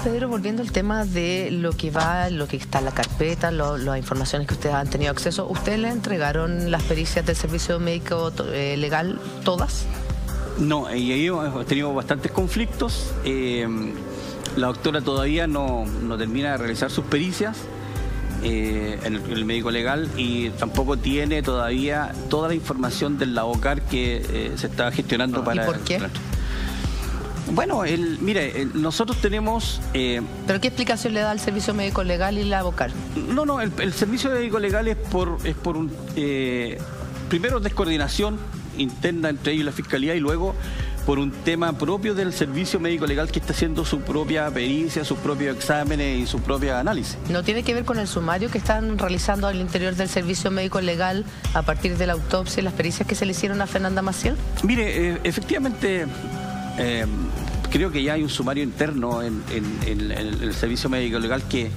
Pedro, volviendo al tema de lo que va, lo que está en la carpeta, lo- las informaciones que ustedes han tenido acceso, ¿ustedes le entregaron las pericias del servicio médico eh, legal todas? No, y ahí hemos tenido bastantes conflictos. Eh, la doctora todavía no, no termina de realizar sus pericias eh, en, el, médico legal y tampoco tiene todavía toda la información del Labocar que se está gestionando para... por qué? Bueno, el, mire, el- nosotros tenemos... eh, ¿Pero qué explicación le da al servicio médico legal y la vocal? no, no, el, el servicio médico legal es por, es por un... eh, primero, descoordinación interna entre ellos y la Fiscalía y luego por un tema propio del servicio médico legal que está haciendo su propia pericia, sus propios exámenes y su propio análisis. ¿No tiene que ver con el sumario que están realizando al interior del servicio médico legal a partir de la autopsia y las pericias que se le hicieron a Fernanda Maciel? Mire, eh, efectivamente, eh, creo que ya hay un sumario interno en, en- en- en el servicio médico legal que,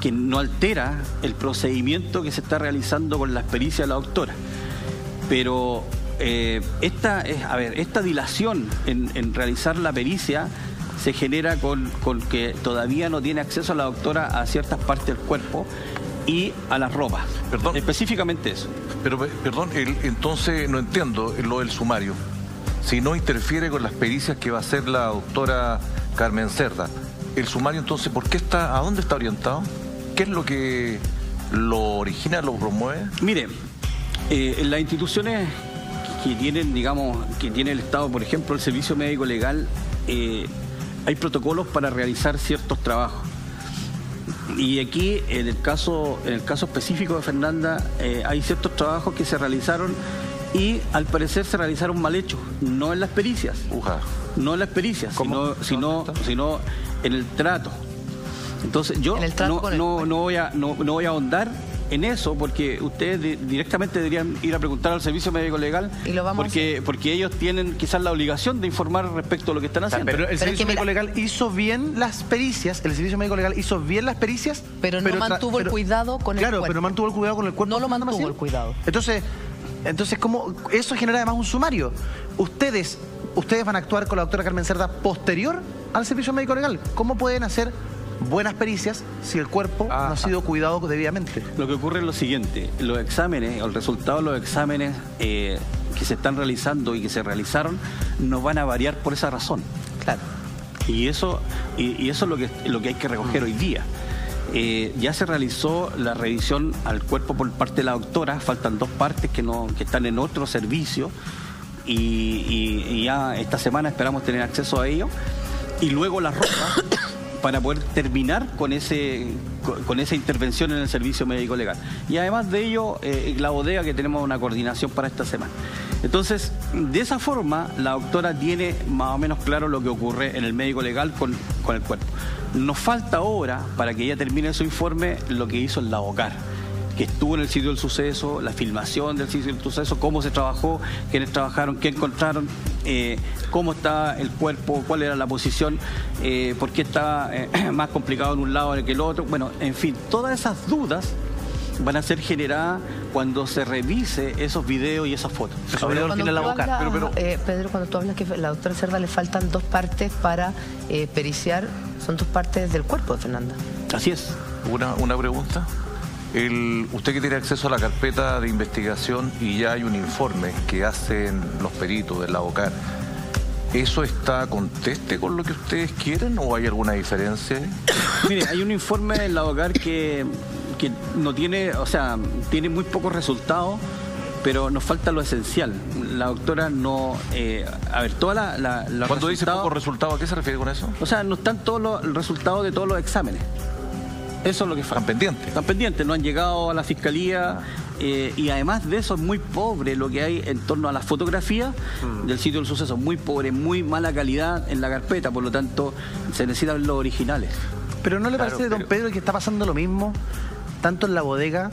que no altera el procedimiento que se está realizando con las pericias de la doctora. Pero eh, esta, es- a ver, esta dilación en, en realizar la pericia se genera con, con que todavía no tiene acceso a la doctora a ciertas partes del cuerpo y a las ropas. Perdón. Específicamente eso. Pero, pe- perdón, el- entonces no entiendo lo del sumario. Si no interfiere con las pericias que va a hacer la doctora Carmen Cerda, el sumario entonces, ¿por qué está, a dónde está orientado? ¿Qué es lo que lo origina, lo promueve? Mire, eh, las instituciones que tienen, digamos, que tiene el Estado, por ejemplo, el Servicio Médico Legal, eh, hay protocolos para realizar ciertos trabajos. Y aquí, en el caso, en el caso específico de Fernanda, eh, hay ciertos trabajos que se realizaron y al parecer se realizaron mal hechos, no en las pericias, Uja. no en las pericias, ¿Cómo? sino, sino, sino en el trato. Entonces yo En el trato no, no, no voy a, no, no voy a ahondar en eso porque ustedes di- directamente deberían ir a preguntar al servicio médico legal Y lo vamos a porque, porque ellos tienen quizás la obligación de informar respecto a lo que están haciendo. Pero el Pero Servicio es que Médico mira- Legal hizo bien las pericias, el Servicio Médico Legal hizo bien las pericias, Pero no mantuvo el cuidado con el Claro, cuerpo. pero no mantuvo el cuidado con el cuerpo. No lo mantuvo el cuidado. Entonces, entonces ¿cómo? eso genera además un sumario. Ustedes, ustedes van a actuar con la doctora Carmen Cerda posterior al Servicio Médico Legal. ¿Cómo pueden hacer buenas pericias si el cuerpo Ah, no ha sido cuidado debidamente? Lo que ocurre es lo siguiente, los exámenes, o el resultado de los exámenes eh, que se están realizando y que se realizaron no van a variar por esa razón. Claro. Y eso, y, y eso es lo que, lo que hay que recoger hoy día. Eh, ya se realizó la revisión al cuerpo por parte de la doctora, faltan dos partes que, no, que están en otro servicio y, ya esta semana esperamos tener acceso a ello. Y luego la ropa para poder terminar con, ese, con esa intervención en el servicio médico legal. Y además de ello, eh, la bodega que tenemos una coordinación para esta semana. Entonces, de esa forma, la doctora tiene más o menos claro lo que ocurre en el médico legal con, con el cuerpo. Nos falta ahora, para que ella termine su informe, lo que hizo el Labocar que estuvo en el sitio del suceso, la filmación del sitio del suceso, cómo se trabajó, quiénes trabajaron, qué encontraron, eh, cómo está el cuerpo, cuál era la posición, eh, por qué estaba eh, más complicado en un lado que el otro. Bueno, en fin, todas esas dudas van a ser generadas cuando se revise esos videos y esas fotos. Eso Pedro Cuando tiene la tú boca. hablas, pero- pero- eh, Pedro, cuando tú hablas que a la doctora Cerda le faltan dos partes para eh, periciar, son dos partes del cuerpo de Fernanda. Así es. Una, una pregunta. El, usted que tiene acceso a la carpeta de investigación y ya hay un informe que hacen los peritos del ABOCAR, ¿eso está conteste con lo que ustedes quieren o hay alguna diferencia? Mire, hay un informe del hogar que, que no tiene, o sea, tiene muy pocos resultados, pero nos falta lo esencial. La doctora no, eh, a ver, toda la, la, los Cuando dice resultados- poco resultado, ¿a qué se refiere con eso? o sea, no están todos los resultados de todos los exámenes. Eso es lo que falta. Están pendientes. Están pendientes, no han llegado a la fiscalía eh, y además de eso es muy pobre lo que hay en torno a la fotografía del sitio del suceso, muy pobre, muy mala calidad en la carpeta, por lo tanto se necesitan los originales. Pero ¿no le Claro, parece, don pero- Pedro, que está pasando lo mismo tanto en la bodega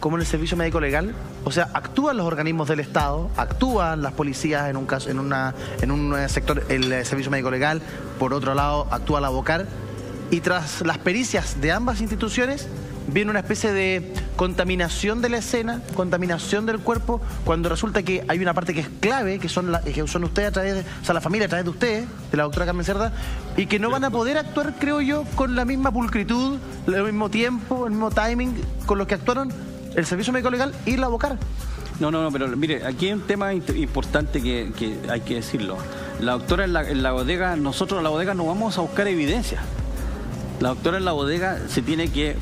como en el servicio médico legal? O sea, actúan los organismos del Estado, actúan las policías en un caso, en una, en un eh, sector, el eh, servicio médico legal, por otro lado actúa la BOCAR, y tras las pericias de ambas instituciones, viene una especie de contaminación de la escena, contaminación del cuerpo, cuando resulta que hay una parte que es clave, que son, la- que son ustedes a través de, o sea, la familia a través de ustedes, de la doctora Carmen Cerda, y que no van a poder actuar, creo yo, con la misma pulcritud, el mismo tiempo, el mismo timing con los que actuaron el Servicio Médico Legal y la Bocar. No, no, no, pero mire, aquí hay un tema importante que, hay que decirlo. La doctora en la bodega, nosotros en la bodega no vamos a buscar evidencia. La doctora en la bodega se tiene que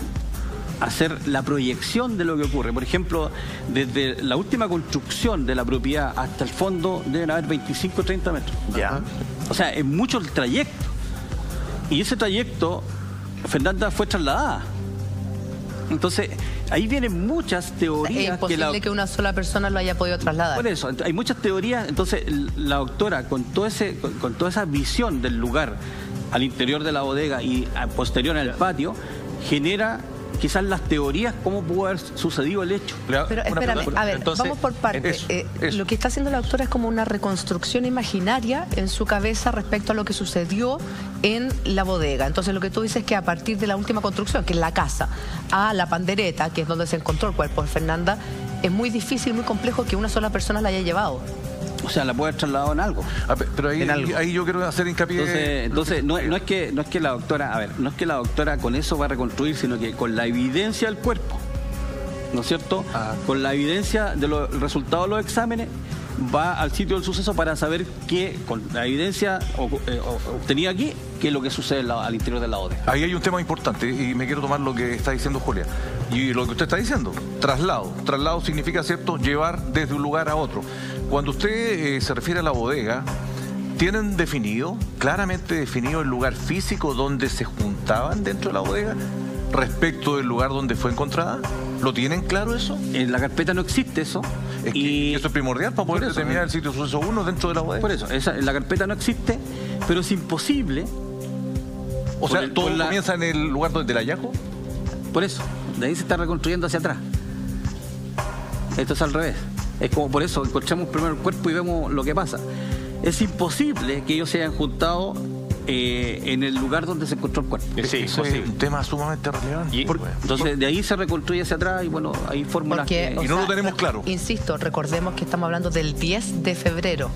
hacer la proyección de lo que ocurre. Por ejemplo, desde la última construcción de la propiedad hasta el fondo deben haber 25 o 30 metros. Ya. O sea, es mucho el trayecto. Y ese trayecto, Fernanda fue trasladada. Entonces, ahí vienen muchas Es teorías que imposible la, que una sola persona lo haya podido trasladar. por eso, hay muchas teorías, entonces la doctora con todo ese con, con toda esa visión del lugar al interior de la bodega y a- posterior en el patio genera quizás las teorías cómo pudo haber sucedido el hecho. Pero espérame, a ver, Entonces, vamos por partes. Eh. Lo que está haciendo la doctora es como una reconstrucción imaginaria en su cabeza respecto a lo que sucedió en la bodega. Entonces lo que tú dices es que a partir de la última construcción, que es la casa, a la pandereta, que es donde se encontró el cuerpo de Fernanda, es muy difícil, muy complejo que una sola persona la haya llevado. O sea, la puede haber trasladado en algo. Ah, pe- Pero ahí, En algo. ahí yo quiero hacer hincapié. Entonces, entonces no, no es que no es que la doctora, a ver, no es que la doctora con eso va a reconstruir, sino que con la evidencia del cuerpo, ¿no es cierto? Ah. Con la evidencia de los resultados de los exámenes va al sitio del suceso para saber qué, con la evidencia eh, obtenida aquí, qué es lo que sucede al interior de la ODE. Ahí hay un tema importante y me quiero tomar lo que está diciendo Julia. Y lo que usted está diciendo, traslado. Traslado significa, ¿cierto?, llevar desde un lugar a otro. Cuando usted eh, se refiere a la bodega, ¿tienen definido, claramente definido el lugar físico donde se juntaban dentro de la bodega respecto del lugar donde fue encontrada? ¿Lo tienen claro eso? En la carpeta no existe eso. Es que y eso es primordial para poder eso, determinar eh. el sitio suceso 1 dentro de la bodega. por eso, esa, en la carpeta no existe, pero es imposible, o sea, el- todo la- comienza en el lugar donde el hallazgo. por eso, de ahí se está reconstruyendo hacia atrás. Esto es al revés. Es como por eso encontramos primero el cuerpo y vemos lo que pasa. Es imposible que ellos se hayan juntado eh, en el lugar donde se encontró el cuerpo. Eso Sí, es posible. un tema sumamente relevante. Y- pues. Entonces de ahí se reconstruye hacia atrás y bueno, hay fórmulas Porque, que... Y no lo tenemos claro. Insisto, recordemos que estamos hablando del 10 de febrero.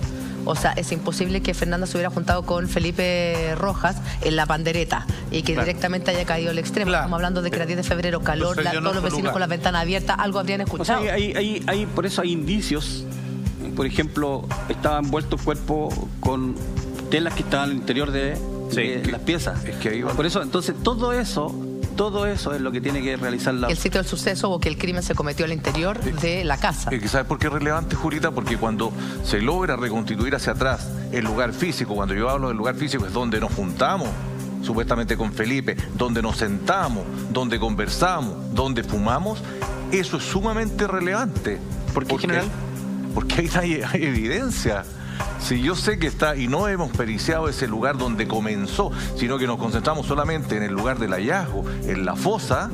O sea, es imposible que Fernanda se hubiera juntado con Felipe Rojas en la pandereta y que Claro. directamente haya caído al extremo. Claro. Estamos hablando de que era 10 de febrero, calor, la- todos los vecinos lugar. con las ventanas abiertas, algo habrían O sea, escuchado. hay, hay- hay- hay- por eso hay indicios. Por ejemplo, estaba envuelto el cuerpo con telas que estaban al interior de, Sí, de que- las piezas. es que va- Por eso, entonces, todo eso, todo eso es lo que tiene que realizar la... el sitio del suceso o que el crimen se cometió al interior de la casa. Eh, ¿Sabes por qué es relevante, Jurita? Porque cuando se logra reconstituir hacia atrás el lugar físico, cuando yo hablo del lugar físico es donde nos juntamos, supuestamente con Felipe, donde nos sentamos, donde conversamos, donde fumamos, eso es sumamente relevante. ¿Por qué, general? Porque ahí hay, hay evidencia. Si yo sé que está, y no hemos periciado ese lugar donde comenzó, sino que nos concentramos solamente en el lugar del hallazgo, en la fosa,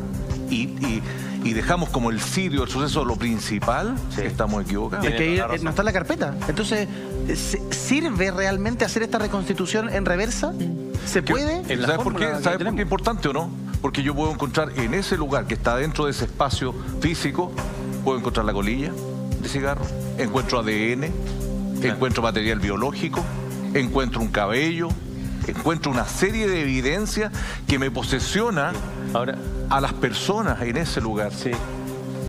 y, y- y dejamos como el sitio, el suceso, lo principal, Sí. estamos equivocados. Es que eh, no está en la carpeta. Entonces, ¿se- ¿sirve realmente hacer esta reconstitución en reversa? ¿Se puede? En la ¿Sabes por qué? ¿Sabes por qué es importante o no? Porque yo puedo encontrar en ese lugar que está dentro de ese espacio físico, puedo encontrar la colilla de cigarro, encuentro ADN, encuentro material biológico, encuentro un cabello, encuentro una serie de evidencias que me posesiona Ahora, a las personas en ese lugar. sí.